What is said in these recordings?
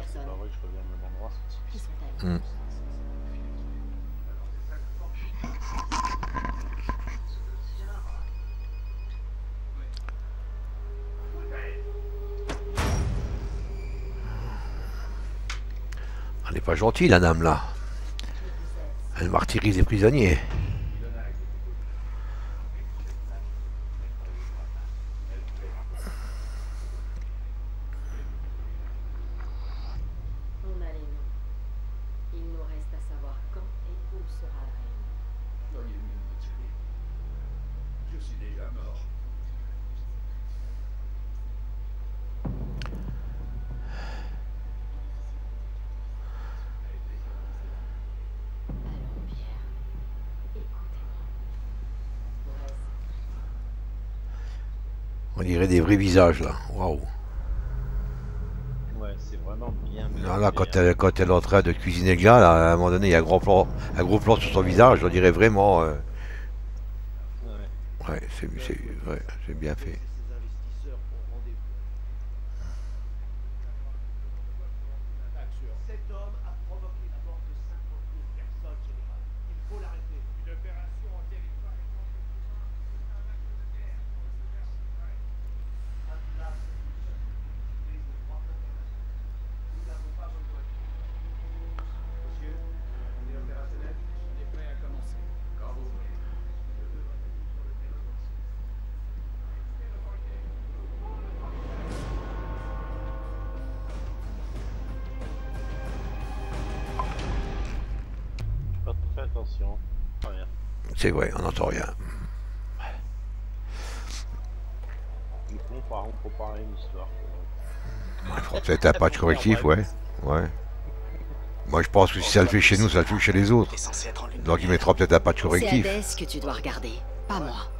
personnes. Pas vrai que je reviens au même endroit. Qui sont-elles Hmm. Elle n'est pas gentille, la dame, là. Elle martyrise les prisonniers. On a les noms. Il nous reste à savoir quand et où sera la réunion. Feriez mieux de me tuer. Je suis déjà mort. Allons, Pierre. Écoutez-moi. Bref, On dirait des vrais visages, là. Waouh. Ouais, c'est vraiment bien. Là, là, quand hein. elle, quand elle est en train de cuisiner le gars, là, à un moment donné, il y a un gros plan, un gros plan sur son visage, on dirait vraiment... euh, Ouais. ouais, c'est c'est- ouais, c'est bien fait. C'est vrai, on n'entend rien. Il faudra peut-être un patch correctif, ouais. Ouais. Moi, je pense que si ça le fait chez nous, ça le fait chez les autres. Donc, il mettra peut-être un patch c'est correctif. Hadès que tu dois regarder, pas moi.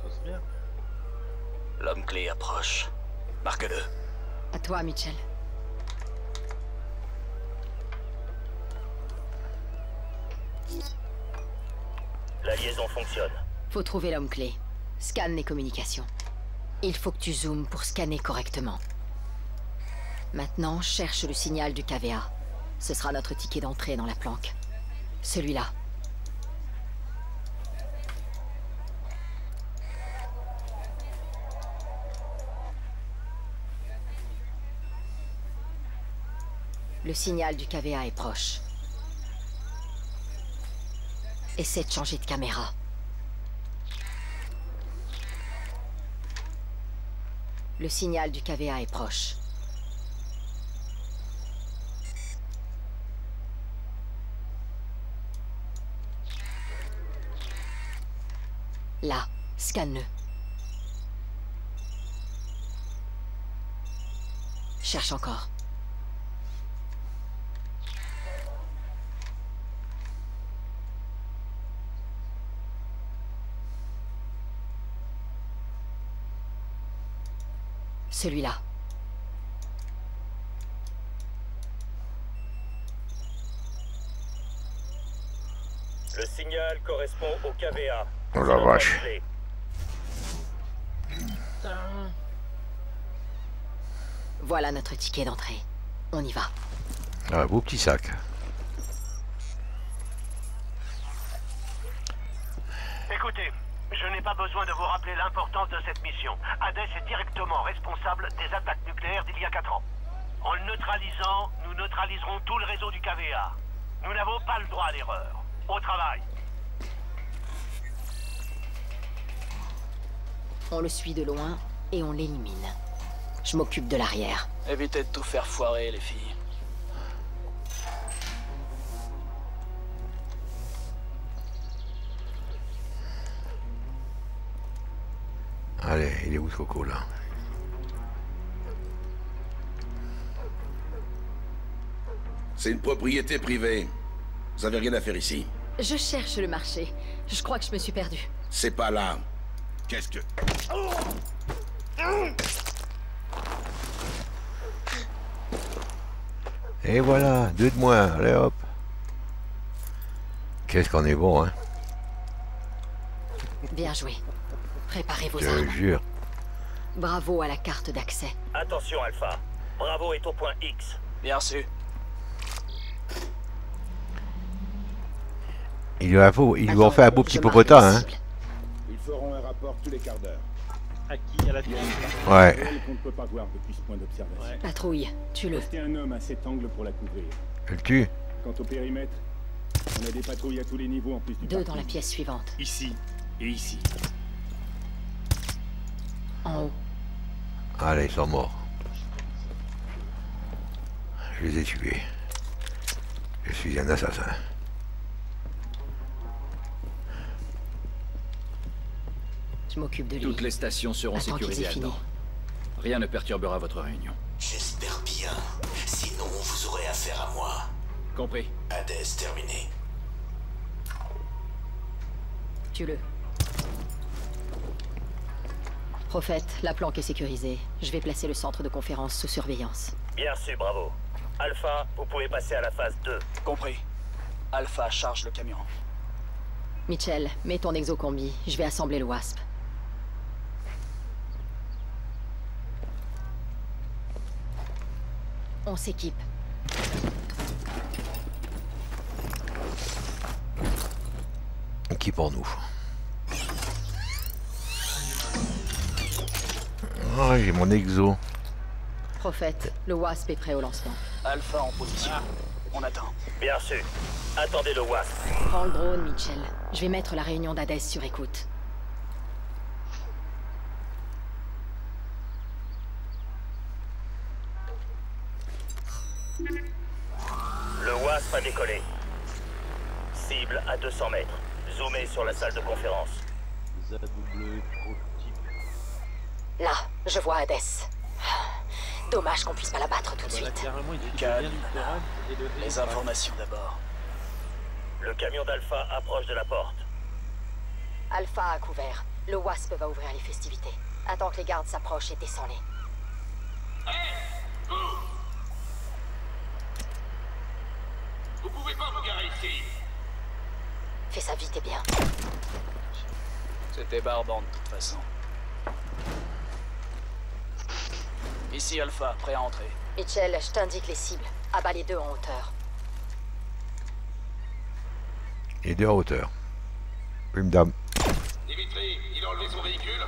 L'homme clé approche. Marque-le. À toi, Mitchell. La liaison fonctionne. Faut trouver l'homme clé. Scanne les communications. Il faut que tu zoomes pour scanner correctement. Maintenant, cherche le signal du KVA. Ce sera notre ticket d'entrée dans la planque. Celui-là. Le signal du KVA est proche. Essaie de changer de caméra. Le signal du KVA est proche. Là, scanne-le. Cherche encore. Celui-là. Le signal correspond au KVA. Oh la vache. Voilà notre ticket d'entrée. On y va. Un beau petit sac. Écoutez, je n'ai pas besoin de vous rappeler l'importance de cette mission. Hades est directement responsable des attaques nucléaires d'il y a 4 ans. En le neutralisant, nous neutraliserons tout le réseau du KVA. Nous n'avons pas le droit à l'erreur. Au travail. On le suit de loin et on l'élimine. Je m'occupe de l'arrière. Évitez de tout faire foirer, les filles. Allez, il est où ce coco là C'est une propriété privée. Vous avez rien à faire ici. Je cherche le marché. Je crois que je me suis perdue. C'est pas là. Qu'est-ce que... Et voilà, deux de moins, allez hop. Qu'est-ce qu'on est bon, hein Bien joué. Préparez vos Je armes. Bravo à la carte d'accès. Attention, Alpha. Bravo est au point X. Bien sûr. Il lui ont, ils lui ont fait un beau petit popotin, hein. Ils feront un rapport tous les quarts d'heure. À qui À la Ouais. On ne peut pas voir depuis ce point d'observation. Patrouille, tue-le. un homme à cet angle pour la couvrir. Tue. Quant au périmètre, on a des patrouilles à tous les niveaux en plus du Deux dans la pièce suivante. Ici et ici. En haut. Allez, ils sont morts. Je les ai tués. Je suis un assassin. Je m'occupe de lui. Toutes les stations seront Attends sécurisées à temps. Rien ne perturbera votre réunion. J'espère bien. Sinon, vous aurez affaire à moi. Compris Hades terminé. Tue-le. Prophète, la planque est sécurisée. Je vais placer le centre de conférence sous surveillance. Bien su, bravo. Alpha, vous pouvez passer à la phase 2. Compris. Alpha charge le camion. Mitchell, mets ton exocombi. Je vais assembler le WASP. On s'équipe. Qui pour nous? Ah, j'ai mon exo. Prophète, le WASP est prêt au lancement. Alpha en position. On attend. Bien sûr. Attendez le WASP. Prends le drone, Mitchell. Je vais mettre la réunion d'Hadès sur écoute. Le WASP a décollé. Cible à 200 mètres. Zoomez sur la salle de conférence. ZW. Là, je vois Hadès. Dommage qu'on puisse pas la battre tout de suite. Calme. Les informations d'abord. Le camion d'Alpha approche de la porte. Alpha à couvert. Le WASP va ouvrir les festivités. Attends que les gardes s'approchent et descends-les. Vous pouvez pas vous garer ici. Fais ça vite et bien. C'était barbant de toute façon. Ici Alpha, prêt à entrer. Mitchell, je t'indique les cibles. Abat les deux en hauteur. Et deux en hauteur. Oui, madame. Dimitri, il a enlevé son véhicule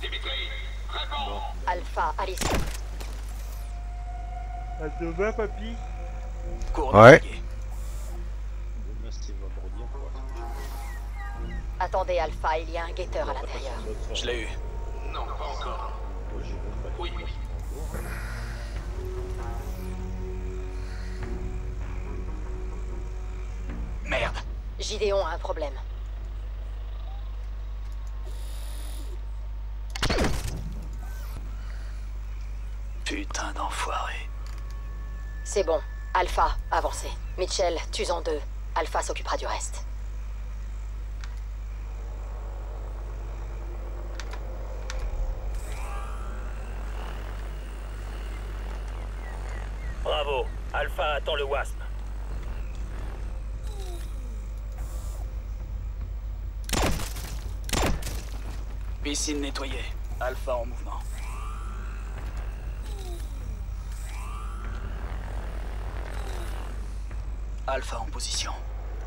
Dimitri, réponds Alpha, allez-y. À demain, papy. Cours Ouais. Alpha, il y a un guetteur à l'intérieur. Je l'ai eu. Non, pas encore. Oui. Merde. Gideon a un problème. Putain d'enfoiré. C'est bon. Alpha, avancez. Mitchell, tue-en deux. Alpha s'occupera du reste. Alpha attend le WASP. Piscine nettoyée. Alpha en mouvement. Alpha en position.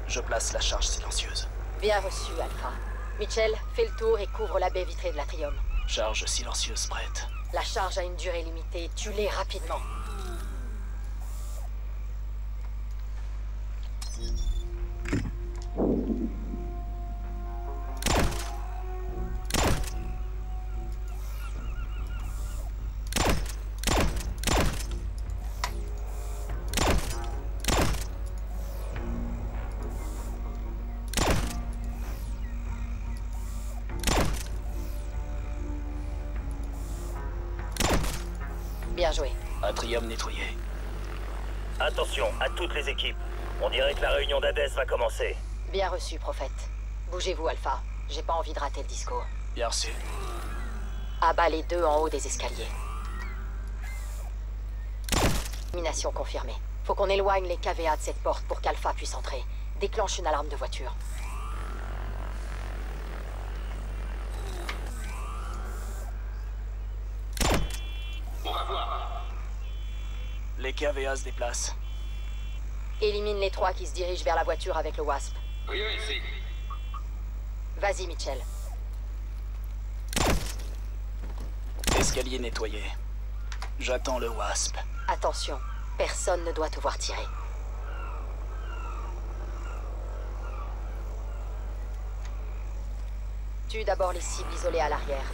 Je place la charge silencieuse. Bien reçu, Alpha. Mitchell, fais le tour et couvre la baie vitrée de l'atrium. Charge silencieuse prête. La charge a une durée limitée. Tue-les rapidement. Toutes les équipes. On dirait que la réunion d'Hadès va commencer. Bien reçu, prophète. Bougez-vous, Alpha. J'ai pas envie de rater le discours. Bien reçu. Abat les deux en haut des escaliers. Domination confirmée. Faut qu'on éloigne les KVA de cette porte pour qu'Alpha puisse entrer. Déclenche une alarme de voiture. On va voir. Les KVA se déplacent. Élimine les trois qui se dirigent vers la voiture avec le Wasp. Rien ici. Vas-y, Mitchell. Escalier nettoyé. J'attends le Wasp. Attention, personne ne doit te voir tirer. Tue d'abord les cibles isolées à l'arrière.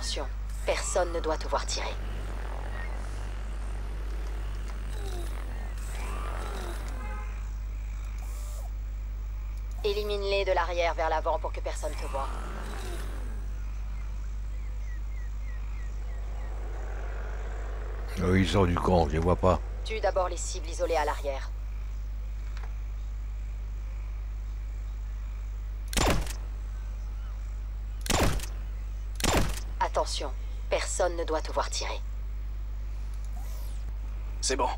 Attention, personne ne doit te voir tirer. Élimine-les de l'arrière vers l'avant pour que personne te voie. Euh, ils sortent du camp, je les vois pas. Tue d'abord les cibles isolées à l'arrière. Attention, personne ne doit te voir tirer. C'est bon.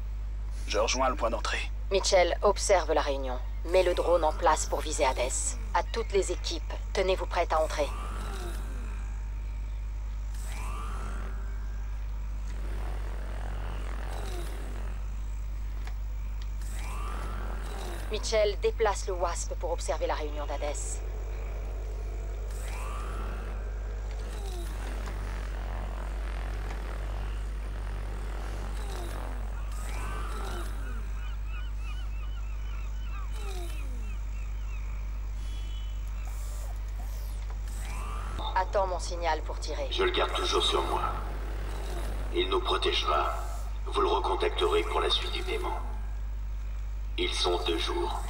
Je rejoins le point d'entrée. Mitchell, observe la réunion. Mets le drone en place pour viser Hades. À toutes les équipes, tenez-vous prêtes à entrer. Mitchell, déplace le Wasp pour observer la réunion d'Hadès. Attends mon signal pour tirer. Je le garde toujours sur moi. Il nous protégera. Vous le recontacterez pour la suite du paiement. Ils sont deux jours.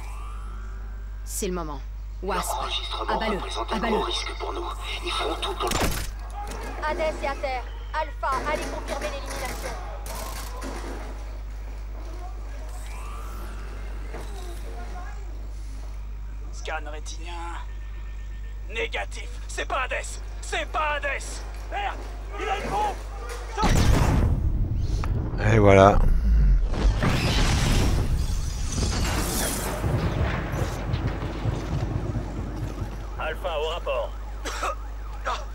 C'est le moment. Wasp, abat-le, représente un abat-le. gros risque pour nous. Ils feront tout pour le... Hades est à terre. Alpha, allez confirmer l'élimination. Scan rétinien. Négatif. C'est pas Hades. C'est pas Hades. Merde. Il a une bombe. Et voilà. Alpha, au rapport.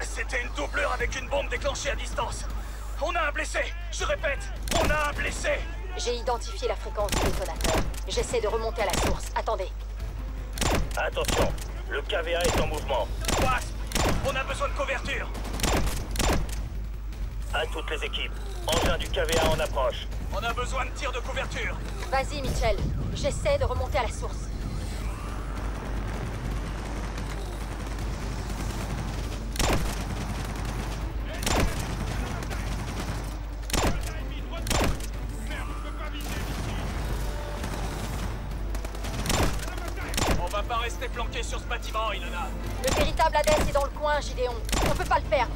C'était une doublure avec une bombe déclenchée à distance. On a un blessé. Je répète, on a un blessé. J'ai identifié la fréquence du détonateur. J'essaie de remonter à la source. Attendez. Attention, le KVA est en mouvement. Wasp, on a besoin de couverture. À toutes les équipes, engin du KVA en approche. On a besoin de tirs de couverture. Vas-y, Mitchell. J'essaie de remonter à la source. Gideon. On peut pas le perdre.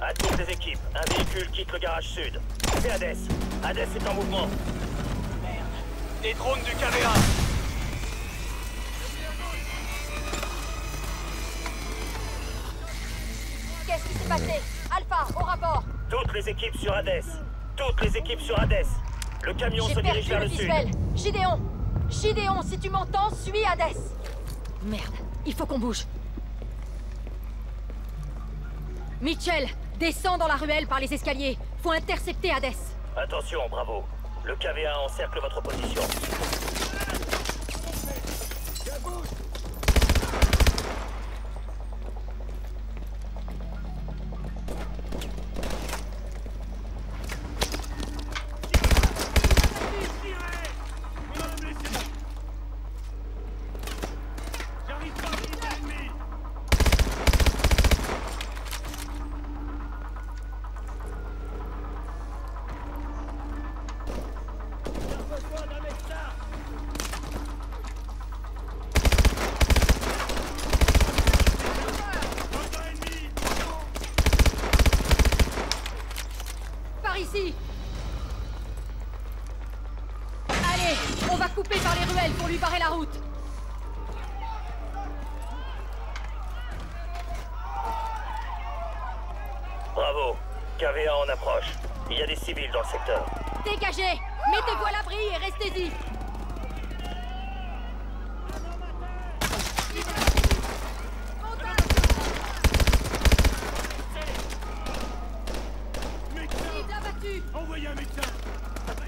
À toutes les équipes, un véhicule quitte le garage sud. C'est Hades. Hades est en mouvement. Des drones du KVA. Toutes les équipes sur Hades. Toutes les équipes sur Hades. Le camion se dirige vers le le sud. visuel. Gideon Gideon, si tu m'entends, suis Hades. Merde, il faut qu'on bouge. Mitchell, descends dans la ruelle par les escaliers. Faut intercepter Hades. Attention, bravo. Le KVA encercle votre position.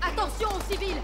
Attention aux civils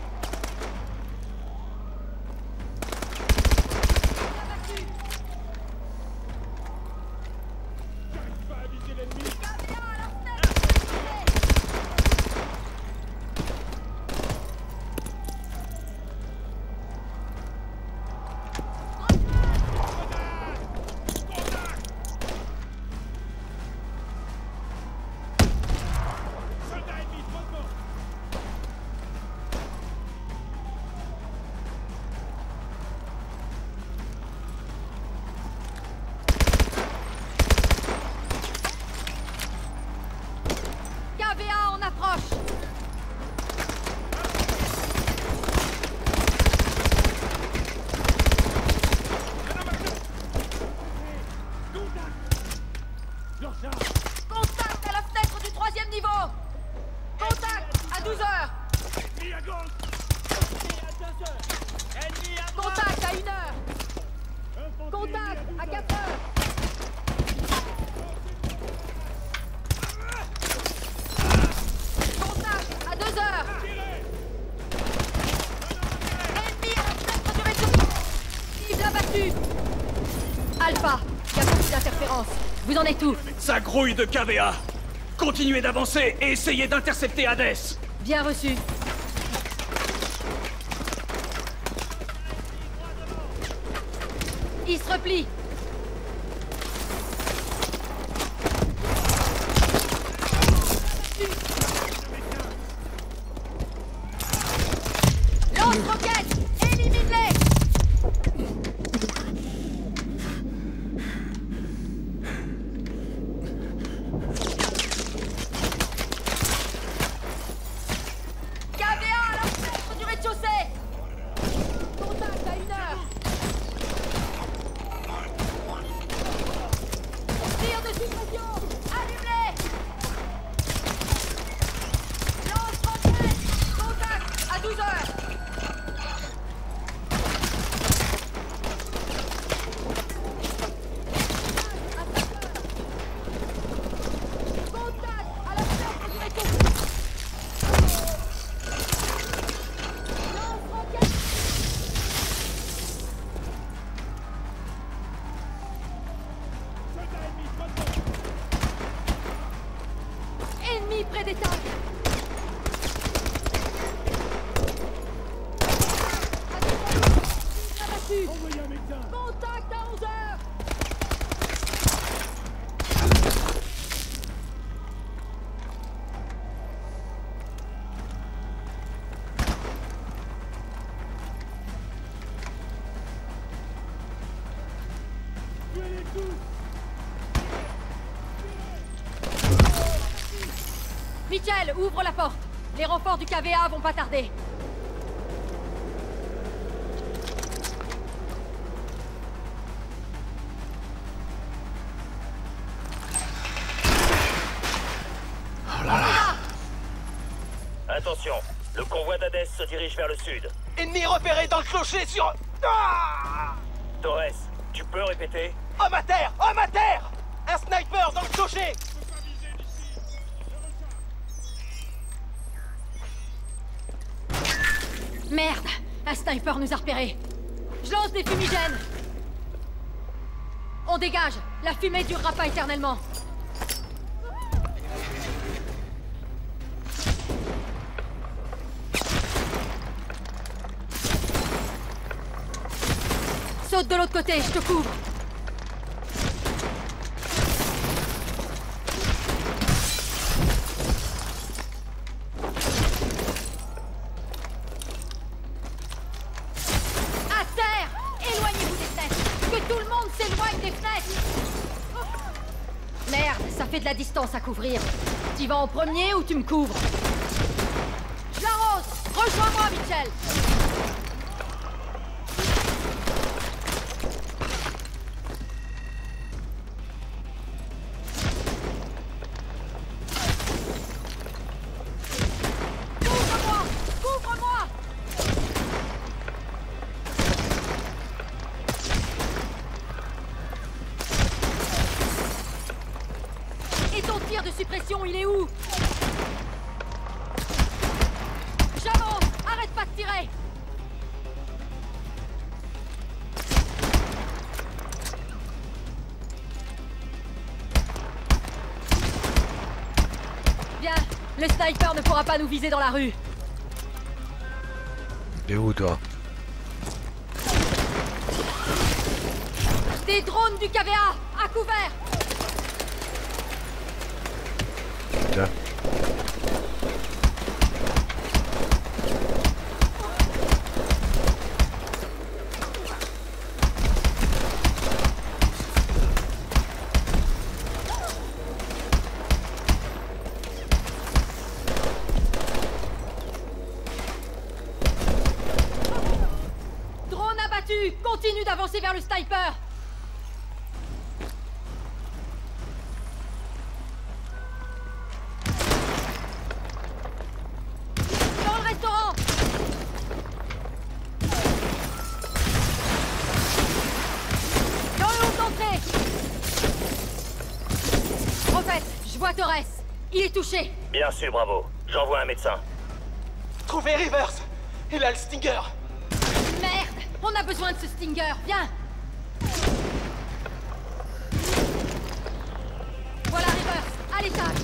Ça grouille de KVA Continuez d'avancer et essayez d'intercepter Hades Bien reçu. Près des tables Abattu Envoyez un médecin. Contact à 11 ouvre la porte. Les renforts du KVA vont pas tarder. Attention, le convoi d'Hadès se dirige vers le sud. Ennemi repéré dans le clocher sur... Ah Torres, tu peux répéter? Homme à terre Homme à terre! Un sniper dans le clocher Merde Un sniper nous a repérés. Je lance des fumigènes. On dégage La fumée durera pas éternellement. Saute de l'autre côté, je te couvre distance à couvrir. Tu vas en premier ou tu me couvres? Je l'arrose Rejoins-moi, Mitchell le sniper ne pourra pas nous viser dans la rue. T'es où toi Des drones du KVA À couvert Putain. Touché. Bien sûr, bravo. J'envoie un médecin. Trouvez Rivers Il a le Stinger Merde On a besoin de ce Stinger, viens Voilà Rivers, à l'étage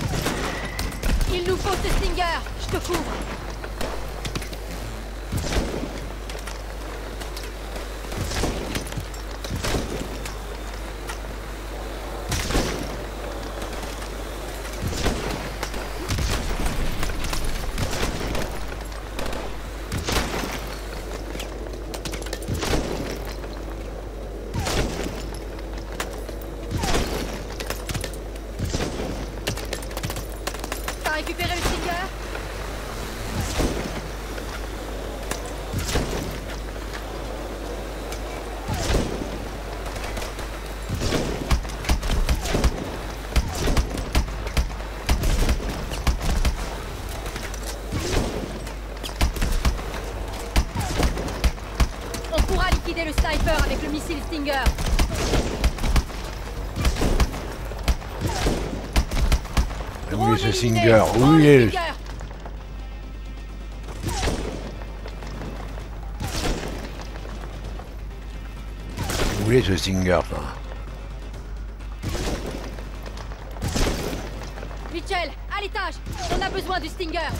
Il nous faut ce Stinger, je te couvre T'as récupéré le Stinger On pourra liquider le sniper avec le missile Stinger. Où est ce. Singer Où le est Stinger. Où est ce Singer là Mitchell, à l'étage On a besoin du Stinger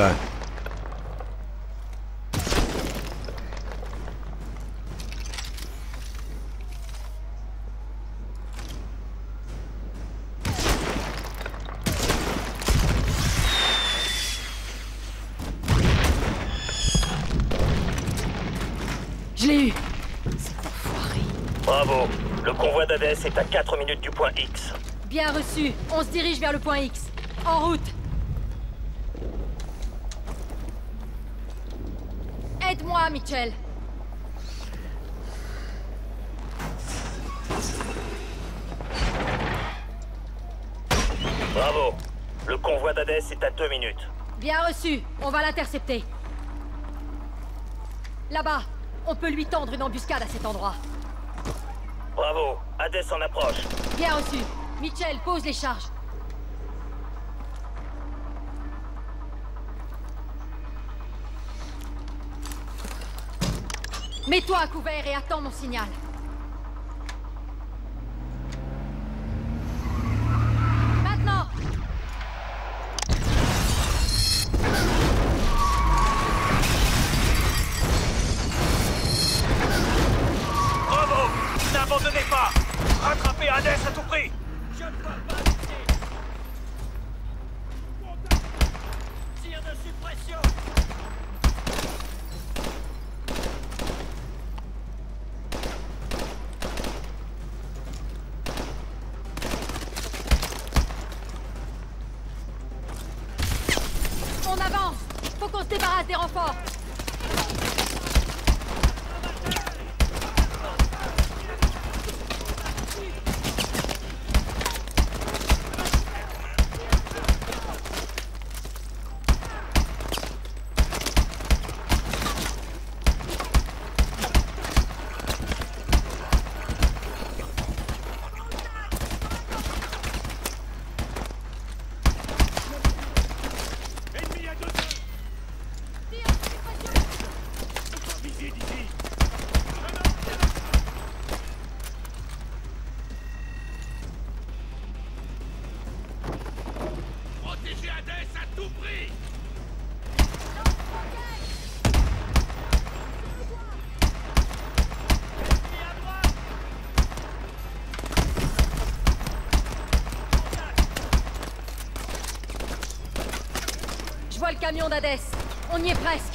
Je l'ai eu Bravo. Le convoi d'Hadès est à 4 minutes du point X. Bien reçu On se dirige vers le point X. En route Mitchell Bravo. Le convoi d'Hadès est à 2 minutes. Bien reçu On va l'intercepter. Là-bas On peut lui tendre une embuscade à cet endroit. Bravo. Hadès en approche. Bien reçu Mitchell, pose les charges. Mets-toi à couvert et attends mon signal. Camion d'Hadès. On y est presque.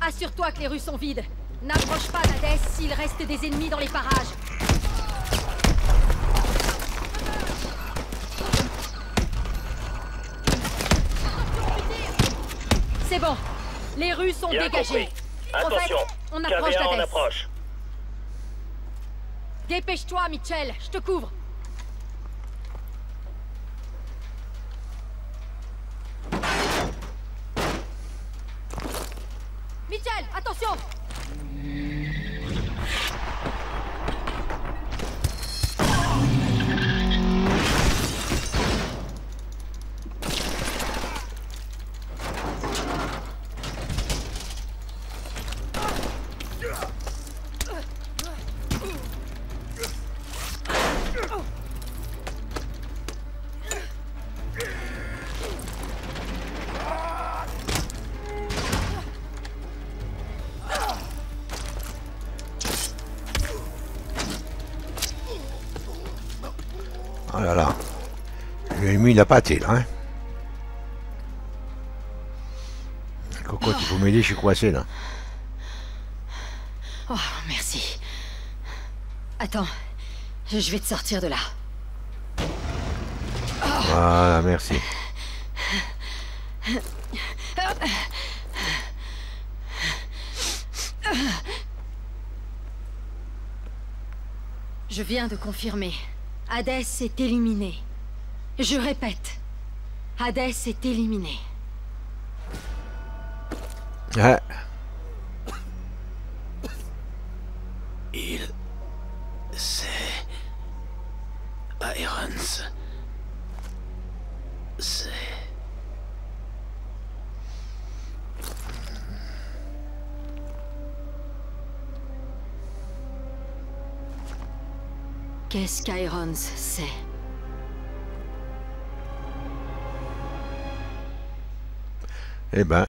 Assure-toi que les rues sont vides. N'approche pas d'Hadès s'il reste des ennemis dans les parages. C'est bon. Les rues sont Bien dégagées. compris. Au fait, Attention, on approche KV1 en d'Hadès. approche. Dépêche-toi, Mitchell. Je te couvre. Ai mis la pâté, là, hein. Cocotte, il faut m'aider, je suis coincé, là. Oh, merci. Attends, je vais te sortir de là. Voilà, merci. Je viens de confirmer. Hadès est éliminé. Je répète. Hadès est éliminé. Ouais. Il. C'est. Irons. C'est. Qu'est-ce qu'Irons sait? Eh ben,